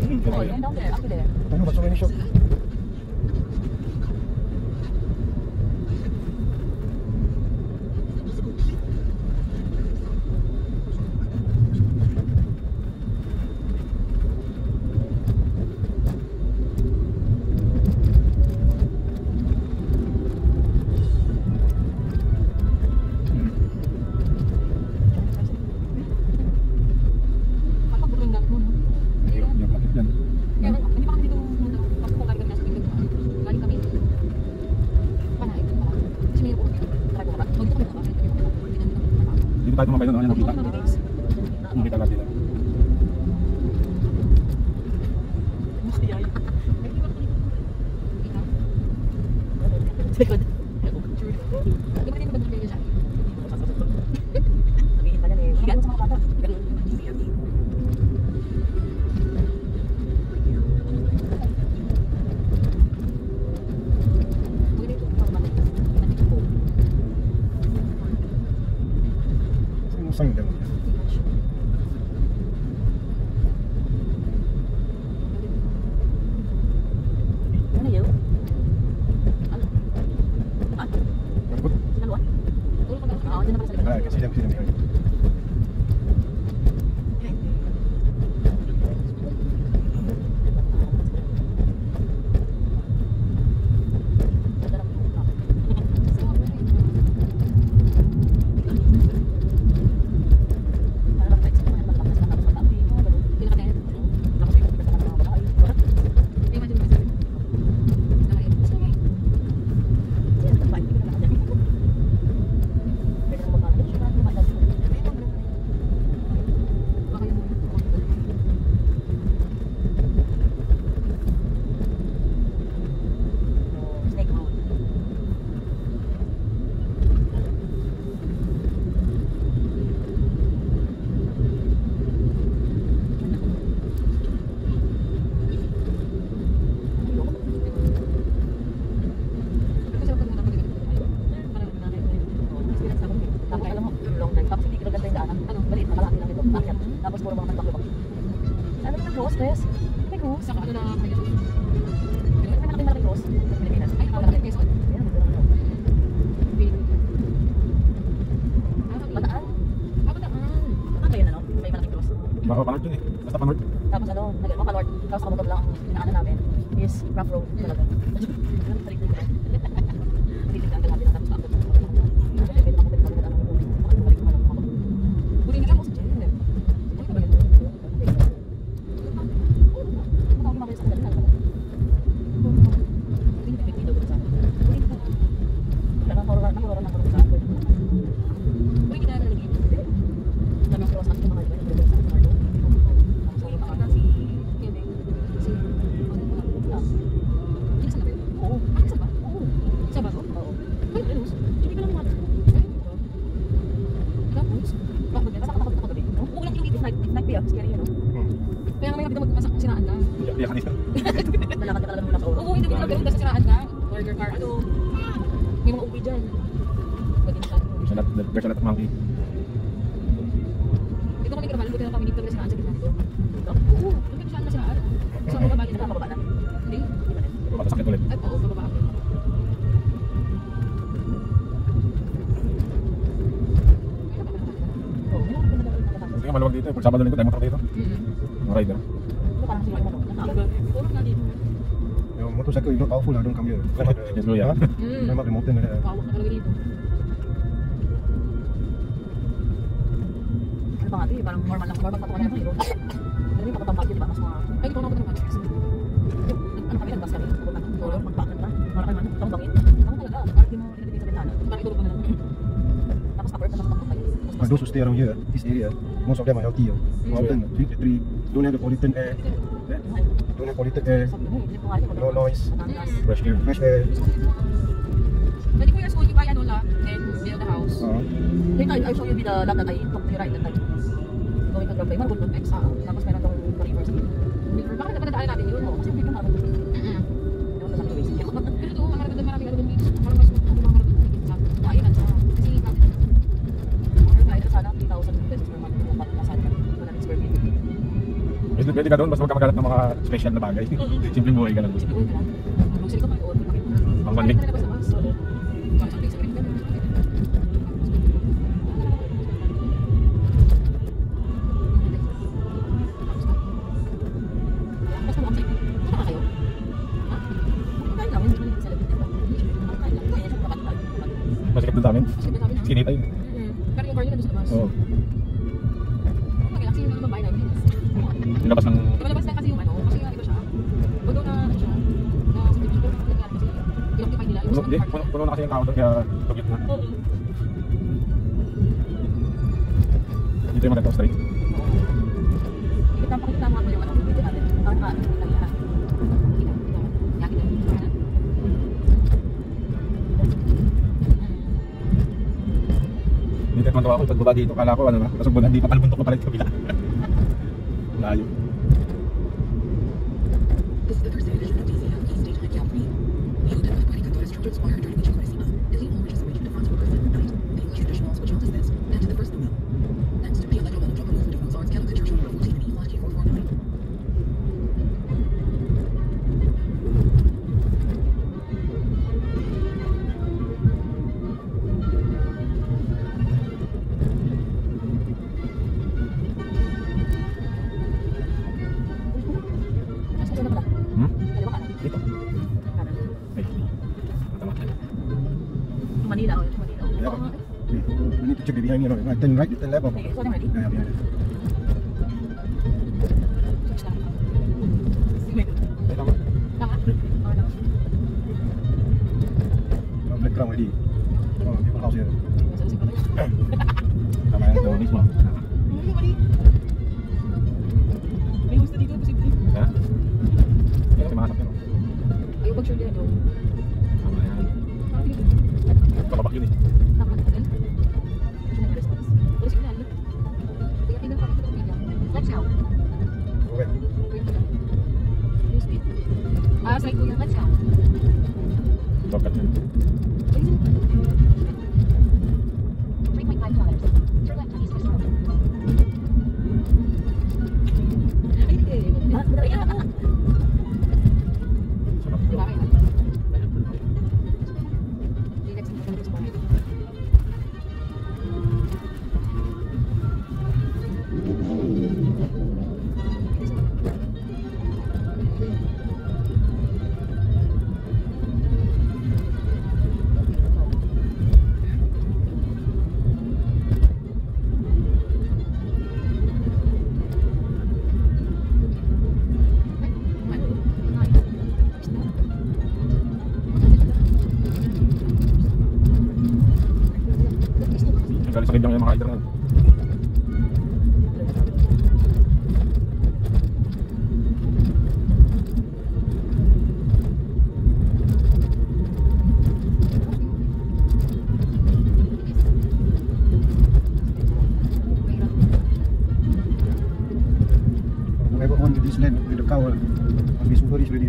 ってみてないよ。何かそれにしよう。tayo tumambay doon. Ano yung nakita? Nakita natin lang. Likod. 그냥 그냥 sa ano na Quezon. Malaki malaking cross. Pilipinas. Ay, malaki ng Quezon. Bataan? Ah, bataan. Ah, ah, ba yun ano? May malaking cross. Makapanort yun eh. Basta panorth. Tapos ano, nag-ano oh, panorth. Tapos kamutom lang ang inaanan namin is rough road talaga. Oo. Isa ba to? Oo. Ay, ano? Hindi ka lang mga Ay, ito. Tapos, bakit Basta ako takot gabi. Huwag lang yung if night, night up, scary yun, no? Hmm. Kaya nga may kapit magmasak siraan ka. Iyak kanina. Nalakad ka talaga muna sa ulo. Oo, hindi na ganun kasi siraan ka. Burger car, ano? May mga uwi dyan. Pwede siya. Lot of monkey. Dito kami kinabalan, buti na kami dito siraan sa gitna dito. Oo, doon kami saan na siraan. Sa mga bagay na Nakakababa na. Hindi. Hindi na? Baka sakit ulit. Ay. Oo, ng natatapos. Hindi nga maluwag dito. eh. Pag Sabado linggo tayo motor dito. Mm-hmm. Mga rider. Ito parang sila yung ano, nakakababa. Tulog na dito. Your motorcycle powerful, I don't come here. Climb up the- Yes, bro, yeah. Mm. Mountain. Uh, Pawak na talaga dito. Ano ba nga ito eh, parang normal lang, normal lang ito. Pero yung pakatang bagyo, di ba? Mas mga, Ay, ikaw na ako ng podcast. ano kami, nagbas kami, tulog, magpakan na. Para kayo ano, tawang bangin. Tawang talaga, parang di mo pinagiging sa bintana. Parang itulog ko na lang. Tapos upper, tapos takot kayo. but those who stay around here, this area, most of them are healthy. Uh. Mountain, tree, tree, don't have the polluted air. Don't have polluted air. Hindi ko No noise. Mataas. Fresh air. Fresh air. Pwede ko yung school, you buy lot and build a house. Uh, Later, I'll show you the lot that I took to right that time. Going to Grambay, Marabot Lumpex. Tapos meron tong river River, bakit naman natin yun? Kasi hindi marabot. Mm-mm. Ewan ko sa basic. Pero mga marami maraming ano doon beach. Parang mas mas mga marami doon beach. Dahil na siya. Kasi bakit? Or kahit sana 3,000 pesos per month kung ba't nasa ka 100 square feet. Pwede, ka doon, basta huwag ka magalat ng mga special na bagay. Simpleng buhay ka lang. Sige, uwi ka lang. Ang na labas-labas. Kahit sa tayo. Masikip doon sa amin. Skinita yun. Pero yung car nila doon sa labas. Oo. Pag-relax yung babae na bilis. Nilabas ng... Lumalabas na kasi yung ano, kasi nga iba siya. Although na ano siya, na pero nangyari kasi inoccupy nila yung Puno, di, puno, na kasi yung tao doon, kaya tugit na. Oo. Dito yung maganda straight. Hindi ka pakita mo ako yung ano, video natin. Ang ka, Hindi ka matawa ko pagbaba dito. Kala ko ano na, nasugbunan dito. Palbuntok na pala yung kabila. Layo. This is the Thursday edition of DCM State High Company. Neil Denver, 2014, Structured Square, 34. Somebody down. Somebody down. Yeah. Uh -huh. We need to check the behind you know, right? Turn right, turn left. Okay, so I'm ready. Yeah, yeah, yeah. Black ground already. Oh, people house here. Sama yang Taiwanese mah. Minggu.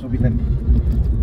so we can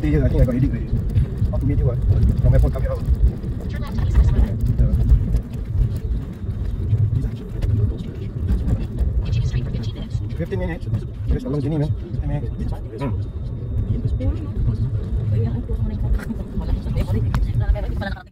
stay here. I think I got headache already. How to meet you? Uh, ah. from airport coming out. Fifteen minutes. Just a long journey, man. Fifteen minutes. Mm.